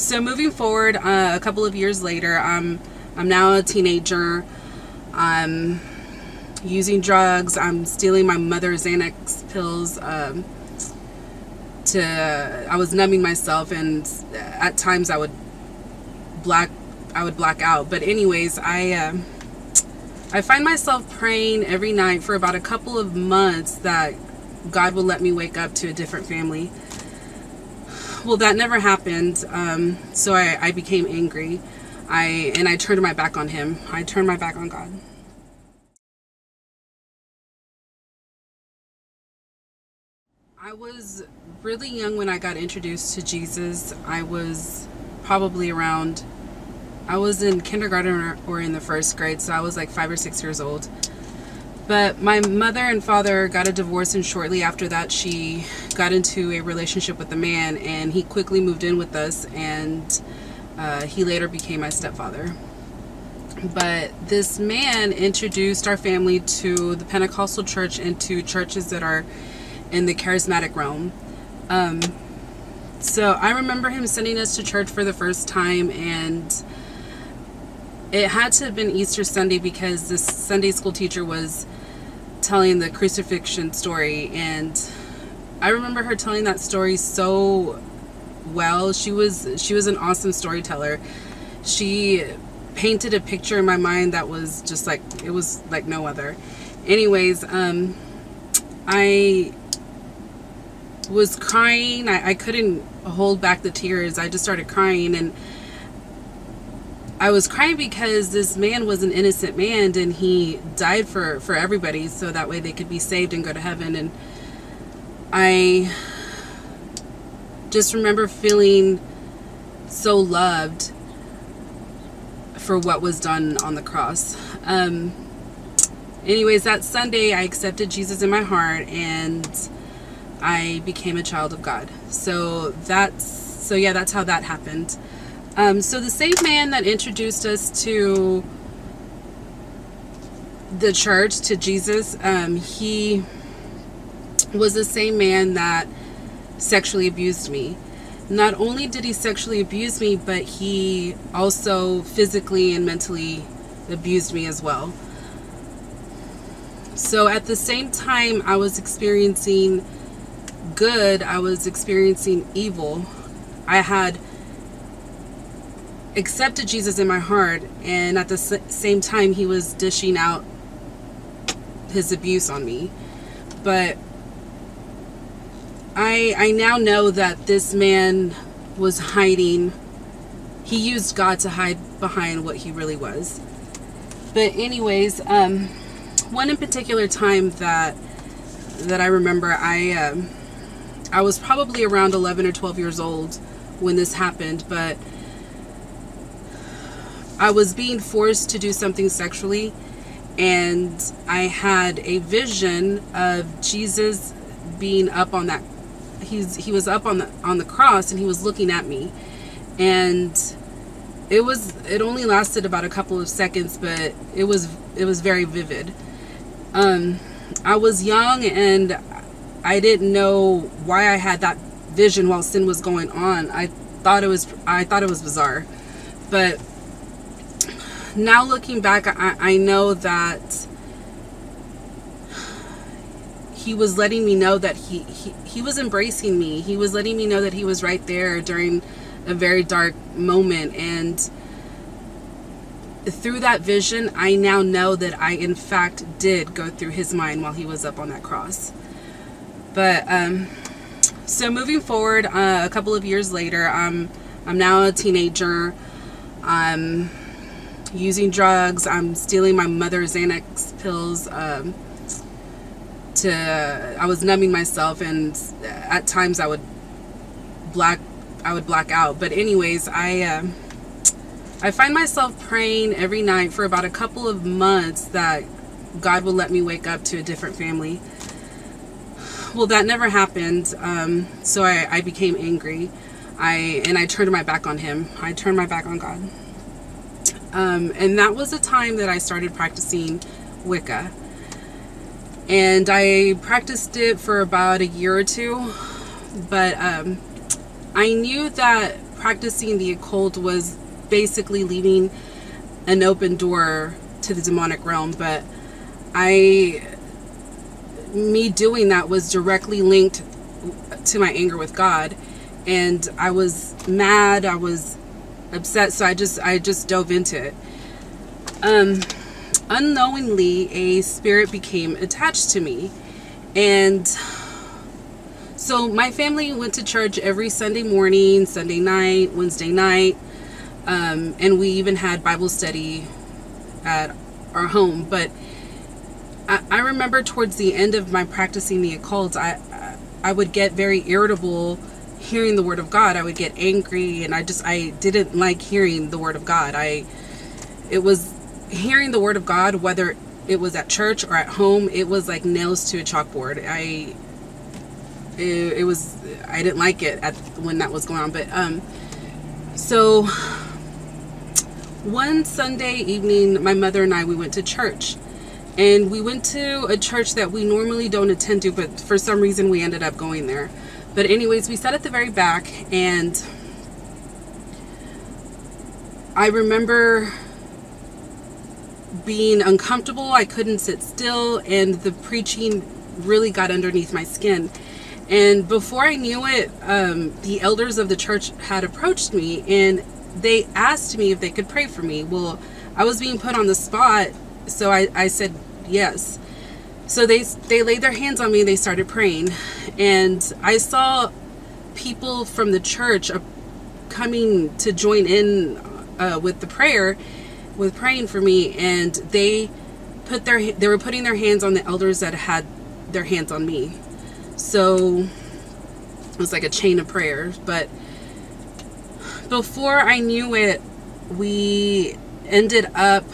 so moving forward, uh, a couple of years later, I'm I'm now a teenager. I'm using drugs. I'm stealing my mother's Xanax pills. Um, to I was numbing myself, and at times I would black I would black out. But anyways, I. Uh, I find myself praying every night for about a couple of months that God will let me wake up to a different family. Well, that never happened. Um, so I, I became angry. I and I turned my back on Him. I turned my back on God. I was really young when I got introduced to Jesus. I was probably around I was in kindergarten or, in the first grade, so I was like five or six years old. But my mother and father got a divorce, and shortly after that, she got into a relationship with a man, and he quickly moved in with us, and uh, he later became my stepfather. But this man introduced our family to the Pentecostal church and to churches that are in the charismatic realm. Um, so I remember him sending us to church for the first time, and it had to have been Easter Sunday because this Sunday school teacher was telling the crucifixion story and I remember her telling that story so well. She was she was an awesome storyteller. She painted a picture in my mind that was just like it was like no other. Anyways, um I was crying. I, I couldn't hold back the tears. I just started crying and I was crying because this man was an innocent man and he died for, for everybody so that way they could be saved and go to heaven. And I just remember feeling so loved for what was done on the cross. Um, anyways, that Sunday I accepted Jesus in my heart and I became a child of God. So that's, so yeah, that's how that happened. Um, so the same man that introduced us to the church, to Jesus, um, he was the same man that sexually abused me. Not only did he sexually abuse me, but he also physically and mentally abused me as well. So at the same time I was experiencing good, I was experiencing evil. I had accepted Jesus in my heart, and at the same time, he was dishing out his abuse on me. But I I now know that this man was hiding. He used God to hide behind what he really was. But anyways, um, one in particular time that that I remember, I um, I was probably around 11 or 12 years old when this happened, but I was being forced to do something sexually and I had a vision of Jesus being up on that he's he was up on the on the cross and he was looking at me. And it was it only lasted about a couple of seconds but it was it was very vivid. Um I was young and I didn't know why I had that vision while sin was going on. I thought it was I thought it was bizarre. But now looking back, I, I know that he was letting me know that he, he he was embracing me. He was letting me know that he was right there during a very dark moment and through that vision, I now know that I in fact did go through his mind while he was up on that cross. But um so moving forward, uh, a couple of years later, I'm I'm now a teenager. I'm using drugs. I'm stealing my mother's Xanax pills. Um, to I was numbing myself, and at times I would black I would black out. But anyways, I uh, I find myself praying every night for about a couple of months that God will let me wake up to a different family. Well, that never happened. Um, so I, I became angry. I and I turned my back on Him. I turned my back on God. Um, and that was a time that I started practicing Wicca. And I practiced it for about a year or two. But um, I knew that practicing the occult was basically leaving an open door to the demonic realm, but I me doing that was directly linked to my anger with God and I was mad, I was upset, so I just I just dove into it. Um unknowingly a spirit became attached to me and so my family went to church every Sunday morning, Sunday night, Wednesday night, um, and we even had Bible study at our home. But I, I remember towards the end of my practicing the occult, I I would get very irritable hearing the word of God. I would get angry, and I just I didn't like hearing the word of God. I it was hearing the word of God, whether it was at church or at home, it was like nails to a chalkboard. I it, it was I didn't like it at when that was going on, but um so one Sunday evening, my mother and I we went to church. And we went to a church that we normally don't attend to, but for some reason we ended up going there. But anyways, we sat at the very back and I remember being uncomfortable. I couldn't sit still, and the preaching really got underneath my skin. And before I knew it, um, the elders of the church had approached me and they asked me if they could pray for me. Well, I was being put on the spot, so I, I said yes. So they they laid their hands on me and they started praying, and I saw people from the church coming to join in uh, with the prayer, with praying for me, and they put their they were putting their hands on the elders that had their hands on me. So it was like a chain of prayers, but before I knew it, we ended up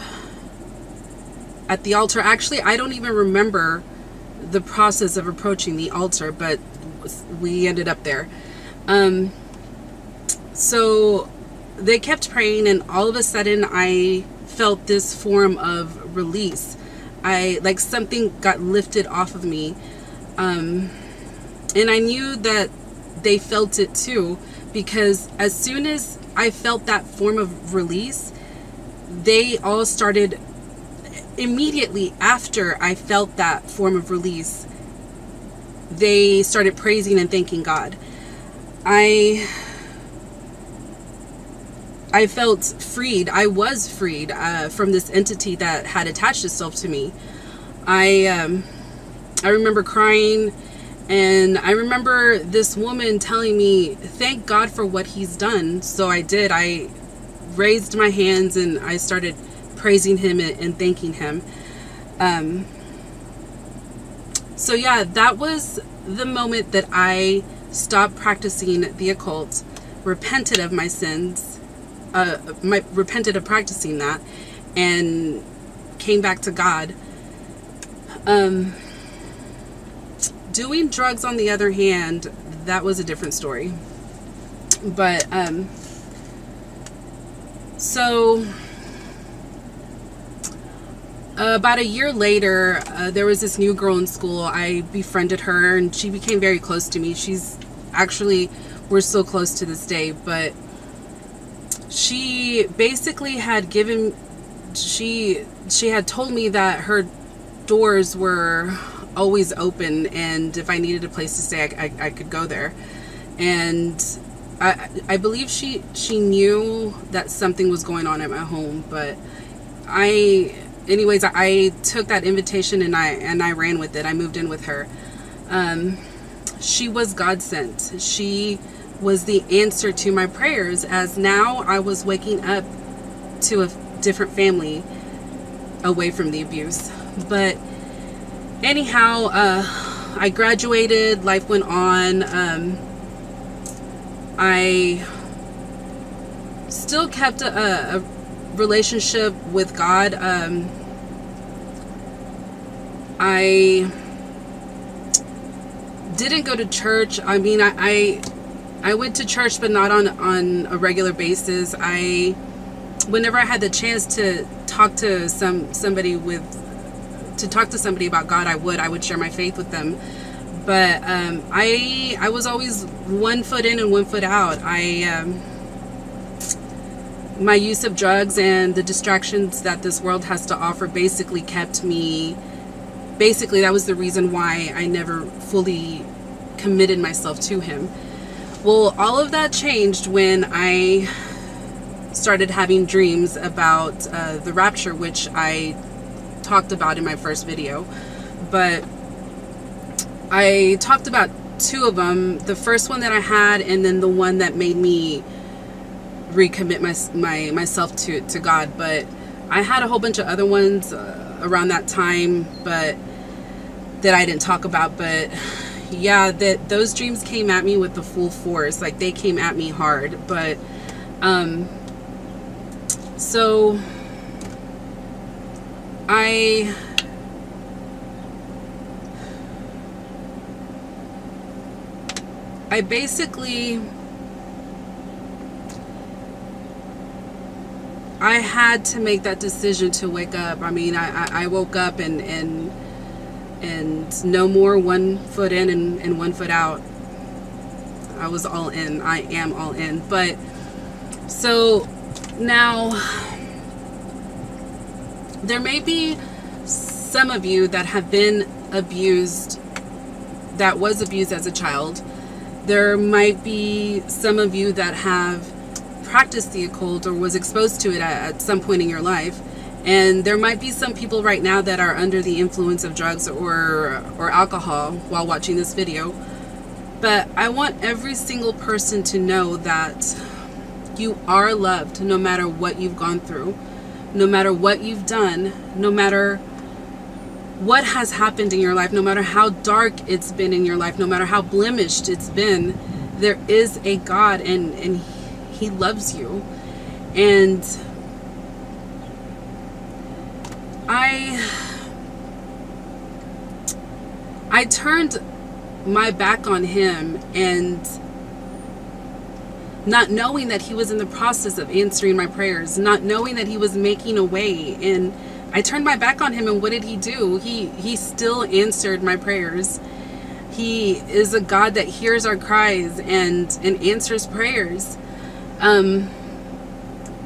at the altar. Actually, I don't even remember the process of approaching the altar, but we ended up there. Um, so they kept praying, and all of a sudden, I felt this form of release. I like something got lifted off of me. Um, and I knew that they felt it too because as soon as I felt that form of release, they all started immediately after I felt that form of release, they started praising and thanking God. I I felt freed. I was freed uh, from this entity that had attached itself to me. I um, I remember crying, and I remember this woman telling me, "Thank God for what He's done." So I did. I raised my hands and I started praising him and, thanking him. Um, so yeah, that was the moment that I stopped practicing the occult, repented of my sins, uh, my repented of practicing that, and came back to God. Um, doing drugs, on the other hand, that was a different story. But um, so uh, about a year later, uh, there was this new girl in school. I befriended her and she became very close to me. She's actually, we're still close to this day, but she basically had given, she, she had told me that her doors were always open and if I needed a place to stay, I, I, I could go there. And I, I believe she, she knew that something was going on at my home, but I, anyways, I took that invitation and I and I ran with it. I moved in with her. Um, she was God sent. She was the answer to my prayers. As now I was waking up to a different family away from the abuse. But anyhow, uh, I graduated. Life went on. Um, I still kept a, a relationship with God. Um, I didn't go to church. I mean, I, I, I went to church, but not on on a regular basis. I, whenever I had the chance to talk to some somebody with, to talk to somebody about God, I would. I would share my faith with them. But um, I I was always one foot in and one foot out. I um, my use of drugs and the distractions that this world has to offer basically kept me basically that was the reason why I never fully committed myself to him. Well, all of that changed when I started having dreams about uh, the rapture, which I talked about in my first video. But I talked about two of them the first one that I had, and then the one that made me recommit my, my myself to, to God. But I had a whole bunch of other ones uh, around that time, but that I didn't talk about. But yeah, that those dreams came at me with the full force. Like they came at me hard. But um, so I I basically I had to make that decision to wake up. I mean, I, I woke up and, and and no more one foot in and, and one foot out. I was all in. I am all in. But so now there may be some of you that have been abused, that was abused as a child. There might be some of you that have practiced the occult or was exposed to it at, at some point in your life and there might be some people right now that are under the influence of drugs or or alcohol while watching this video. But I want every single person to know that you are loved no matter what you've gone through, no matter what you've done, no matter what has happened in your life, no matter how dark it's been in your life, no matter how blemished it's been, there is a God and, and He loves you. And I I turned my back on him and not knowing that he was in the process of answering my prayers, not knowing that he was making a way and I turned my back on him and what did he do? He he still answered my prayers. He is a God that hears our cries and and answers prayers. Um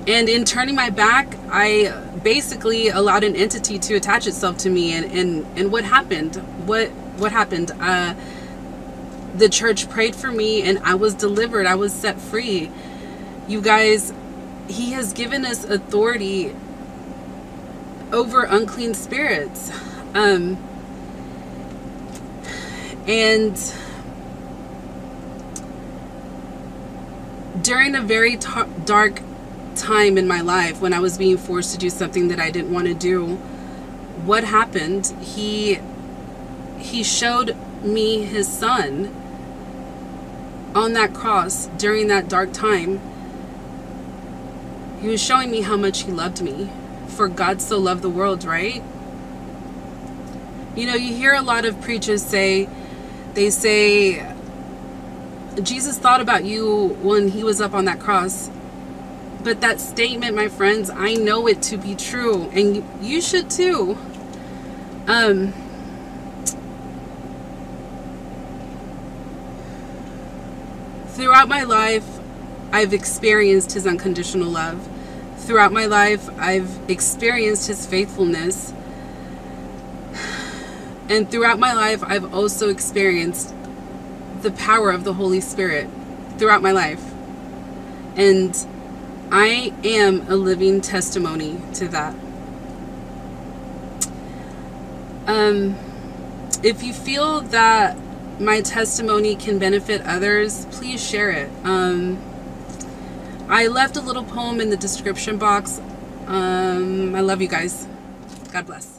and in turning my back, I basically allowed an entity to attach itself to me. And, and, and what happened? What, what happened? Uh, the church prayed for me and I was delivered. I was set free. You guys, he has given us authority over unclean spirits. Um, and during a very dark time in my life when I was being forced to do something that I didn't want to do, what happened? He he showed me his son on that cross during that dark time. He was showing me how much he loved me. For God so loved the world, right? You know, you hear a lot of preachers say, they say, Jesus thought about you when he was up on that cross. But that statement, my friends, I know it to be true, and you should too. Um, throughout my life, I've experienced His unconditional love. Throughout my life, I've experienced His faithfulness. And throughout my life, I've also experienced the power of the Holy Spirit throughout my life. And I am a living testimony to that. Um, if you feel that my testimony can benefit others, please share it. Um, I left a little poem in the description box. Um, I love you guys. God bless.